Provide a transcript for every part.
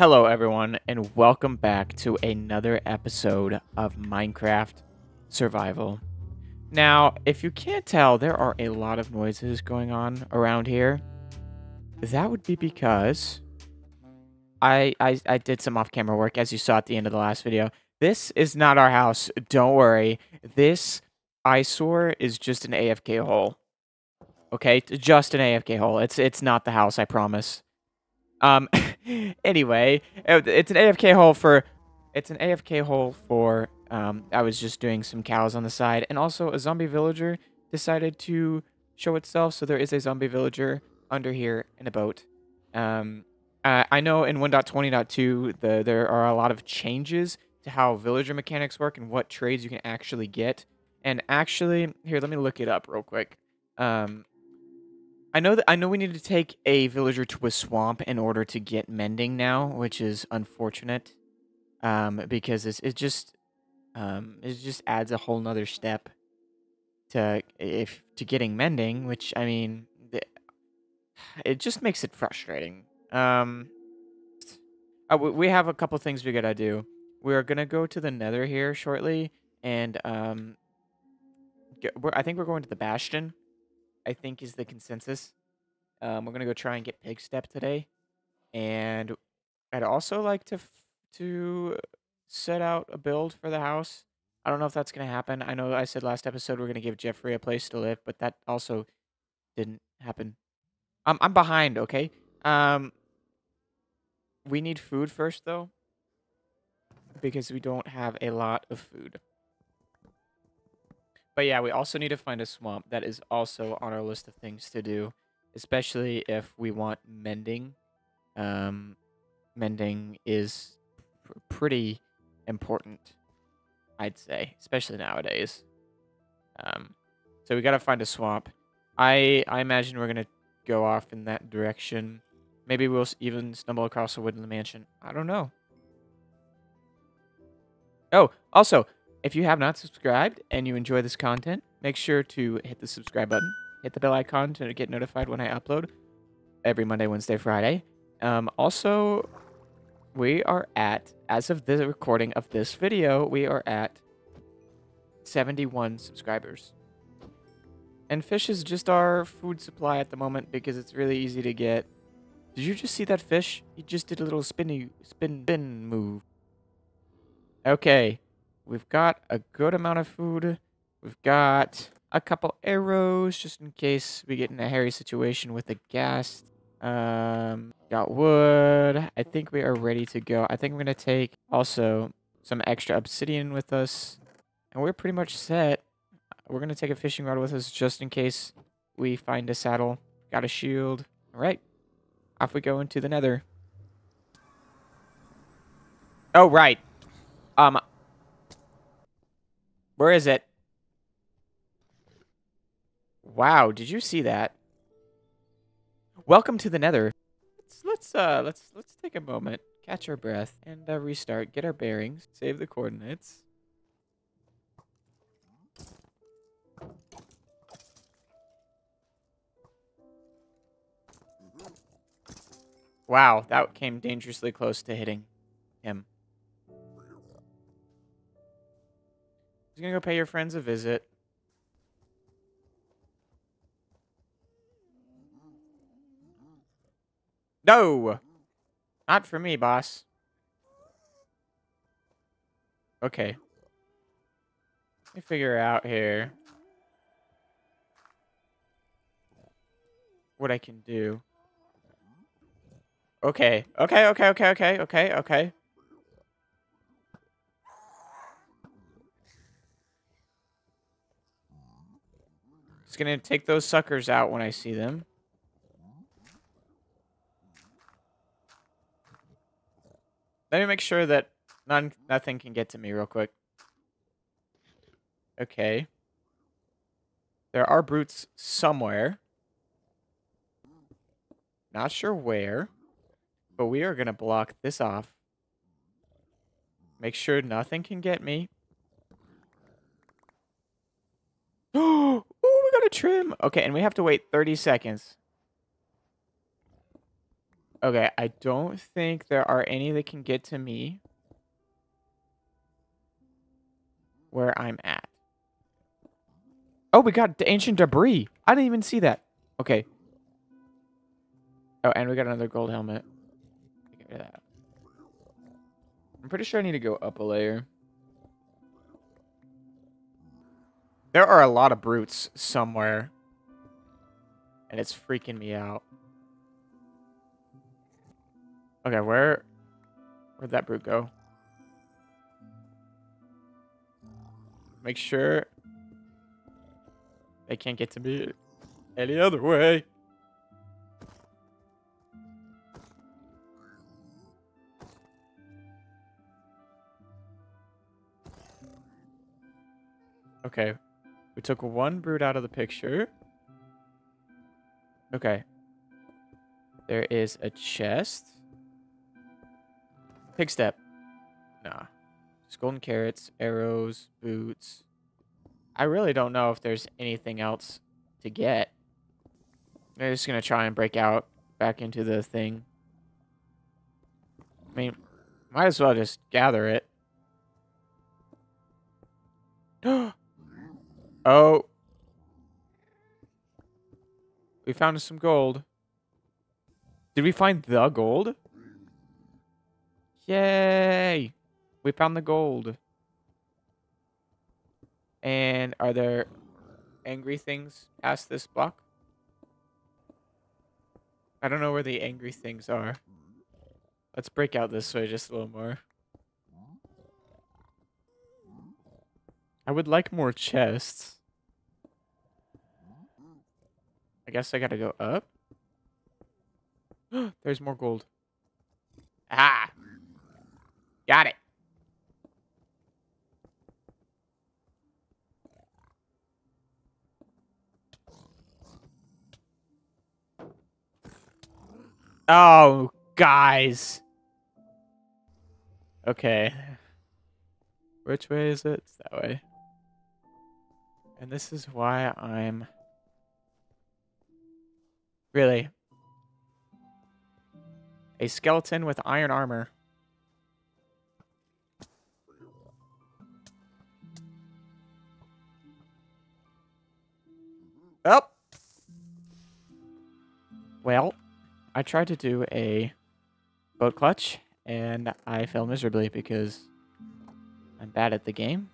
Hello, everyone, and welcome back to another episode of Minecraft Survival. Now, if you can't tell, there are a lot of noises going on around here. That would be because I, I, I did some off-camera work, as you saw at the end of the last video. This is not our house. Don't worry. This eyesore is just an AFK hole. Okay, just an AFK hole. It's it's not the house, I promise. Um, anyway, it's an AFK hole for, it's an AFK hole for, um, I was just doing some cows on the side, and also a zombie villager decided to show itself, so there is a zombie villager under here in a boat. Um, uh, I know in 1.20.2, the, there are a lot of changes to how villager mechanics work and what trades you can actually get. And actually, here, let me look it up real quick. Um, I know that I know we need to take a villager to a swamp in order to get mending now, which is unfortunate. Um, because it's it just um it just adds a whole nother step to if to getting mending, which I mean it just makes it frustrating. Um uh, we have a couple things we gotta do. We're gonna go to the nether here shortly, and um, I think we're going to the bastion. I think is the consensus. Um, we're gonna go try and get Pigstep today, and I'd also like to to set out a build for the house. I don't know if that's gonna happen. I know I said last episode we're gonna give Jeffrey a place to live, but that also didn't happen. Um, I'm behind. Okay. Um, we need food first though, because we don't have a lot of food. But yeah, we also need to find a swamp. That is also on our list of things to do, especially if we want mending. Um, mending is pr pretty important, I'd say, especially nowadays. Um, so we got to find a swamp. I I imagine we're gonna go off in that direction. Maybe we'll even stumble across a woodland mansion. I don't know. Oh, also, if you have not subscribed and you enjoy this content, make sure to hit the subscribe button, hit the bell icon to get notified when I upload every Monday, Wednesday, Friday. Um, also, we are at, as of the recording of this video, we are at 71 subscribers. And fish is just our food supply at the moment because it's really easy to get. Did you just see that fish? He just did a little spinny, spin, spin move. Okay. We've got a good amount of food. We've got a couple arrows just in case we get in a hairy situation with the ghast. Um, got wood. I think we are ready to go. I think I'm going to take also some extra obsidian with us. And we're pretty much set. We're going to take a fishing rod with us just in case we find a saddle. Got a shield. All right. Off we go into the nether. Oh, right. Um, where is it? Wow, did you see that? Welcome to the Nether. Let's let's uh let's let's take a moment, catch our breath, and uh, restart. Get our bearings. Save the coordinates. Wow, that came dangerously close to hitting him. He's gonna go pay your friends a visit. No! Not for me, boss. Okay. Let me figure out here what I can do. Okay. Okay, okay, okay, okay, okay, okay. Just gonna take those suckers out when I see them. Let me make sure that none nothing can get to me real quick. Okay. There are brutes somewhere. Not sure where. But we are going to block this off. Make sure nothing can get me. Oh, a trim. Okay, and we have to wait 30 seconds. Okay, I don't think there are any that can get to me where I'm at. Oh, we got ancient debris. I didn't even see that. Okay. Oh, and we got another gold helmet. I'm pretty sure I need to go up a layer. There are a lot of brutes somewhere. And it's freaking me out. Okay, where... Where'd that brute go? Make sure they can't get to me any other way. Okay. We took one brute out of the picture. Okay. There is a chest. Pigstep. Nah. Just golden carrots, arrows, boots. I really don't know if there's anything else to get. I'm just going to try and break out back into the thing. I mean, might as well just gather it. We found some gold. Did we find the gold? Yay! We found the gold. And are there angry things past this block? I don't know where the angry things are. Let's break out this way just a little more. I would like more chests. I guess I gotta go up. There's more gold. Ah! Got it. Oh, guys. Okay. Which way is it? It's that way. And this is why I'm... Really? A skeleton with iron armor. Up. Oh. Well, I tried to do a boat clutch, and I fell miserably because I'm bad at the game.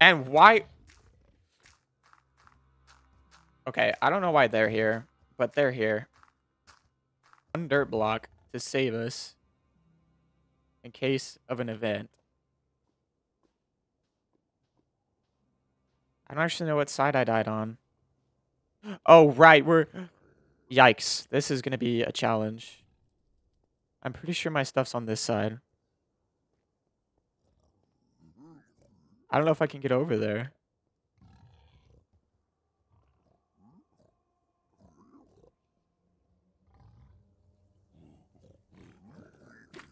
And why... Okay, I don't know why they're here, but they're here. One dirt block to save us in case of an event. I don't actually know what side I died on. Oh, right, we're... Yikes, this is going to be a challenge. I'm pretty sure my stuff's on this side. I don't know if I can get over there.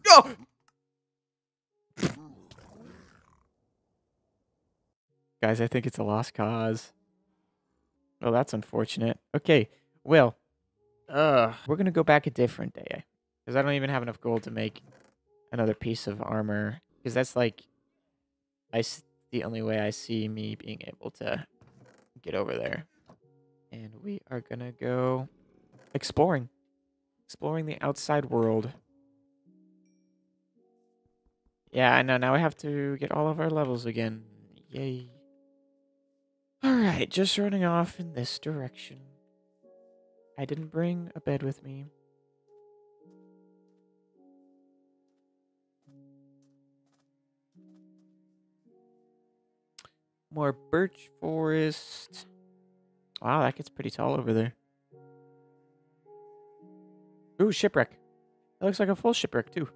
Oh! Guys, I think it's a lost cause. Well, that's unfortunate. Okay, well, uh, we're gonna go back a different day. Because I don't even have enough gold to make another piece of armor. Because that's like, I, the only way I see me being able to get over there. And we are gonna go exploring. Exploring the outside world. Yeah, I know. Now I have to get all of our levels again. Yay. Alright, just running off in this direction. I didn't bring a bed with me. More birch forest. Wow, that gets pretty tall over there. Ooh, shipwreck. That looks like a full shipwreck, too.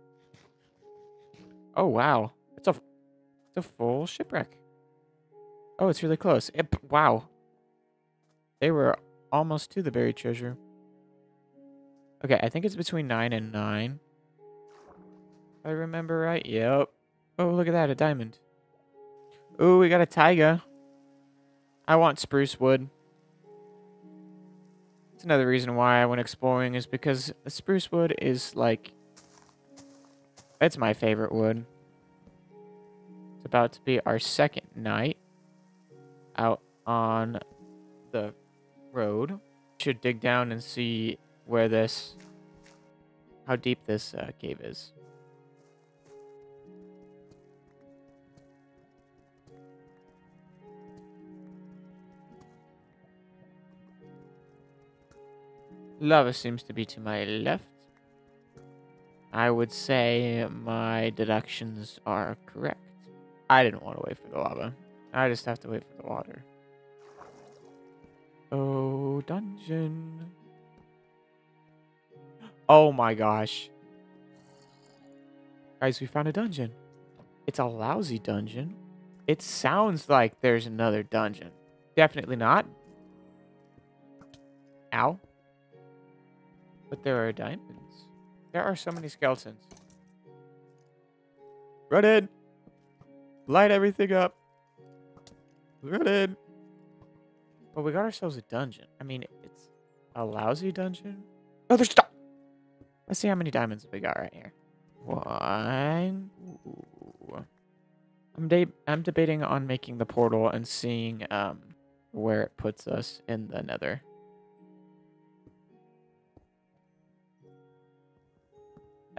Oh, wow. It's a, it's a full shipwreck. Oh, it's really close. It, wow. They were almost to the buried treasure. Okay, I think it's between 9 and 9. I remember right. Yep. Oh, look at that, a diamond. Oh, we got a taiga. I want spruce wood. It's another reason why I went exploring is because spruce wood is like... It's my favorite wood. It's about to be our second night out on the road. Should dig down and see where this... How deep this uh, cave is. Lava seems to be to my left. I would say my deductions are correct. I didn't want to wait for the lava. I just have to wait for the water. Oh, dungeon. Oh my gosh. Guys, we found a dungeon. It's a lousy dungeon. It sounds like there's another dungeon. Definitely not. Ow. But there are diamonds. There are so many skeletons. Run in. Light everything up. Run in. Well, we got ourselves a dungeon. I mean, it's a lousy dungeon. Oh, there's... Stop! Let's see how many diamonds we got right here. One. I'm, de I'm debating on making the portal and seeing um, where it puts us in the nether.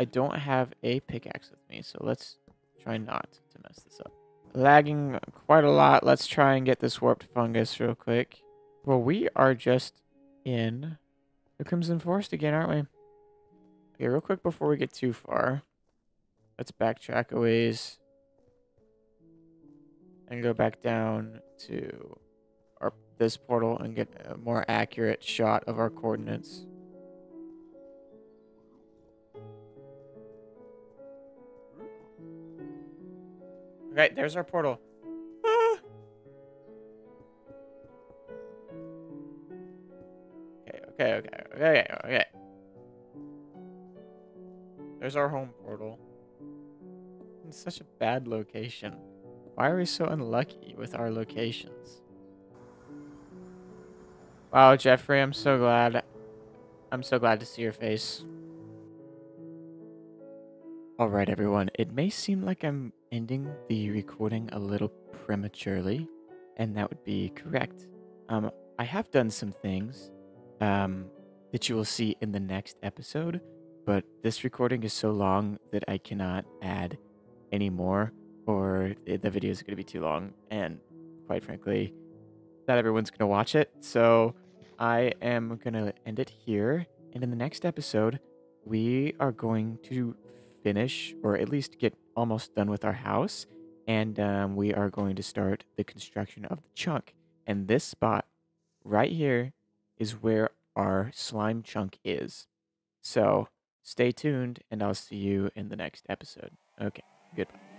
I don't have a pickaxe with me, so let's try not to mess this up. Lagging quite a lot. Let's try and get this warped fungus real quick. Well, we are just in the Crimson Forest again, aren't we? Okay, real quick before we get too far, let's backtrack a ways and go back down to our this portal and get a more accurate shot of our coordinates. Okay, there's our portal. Ah. Okay, okay, okay, okay, okay. There's our home portal. In such a bad location. Why are we so unlucky with our locations? Wow, Jeffrey, I'm so glad. I'm so glad to see your face. Alright, everyone. It may seem like I'm ending the recording a little prematurely, and that would be correct. Um, I have done some things um, that you will see in the next episode, but this recording is so long that I cannot add any more, or the video is going to be too long, and quite frankly, not everyone's going to watch it. So I am going to end it here, and in the next episode, we are going to finish, or at least get almost done with our house. And um, we are going to start the construction of the chunk. And this spot right here is where our slime chunk is. So stay tuned, and I'll see you in the next episode. Okay, goodbye.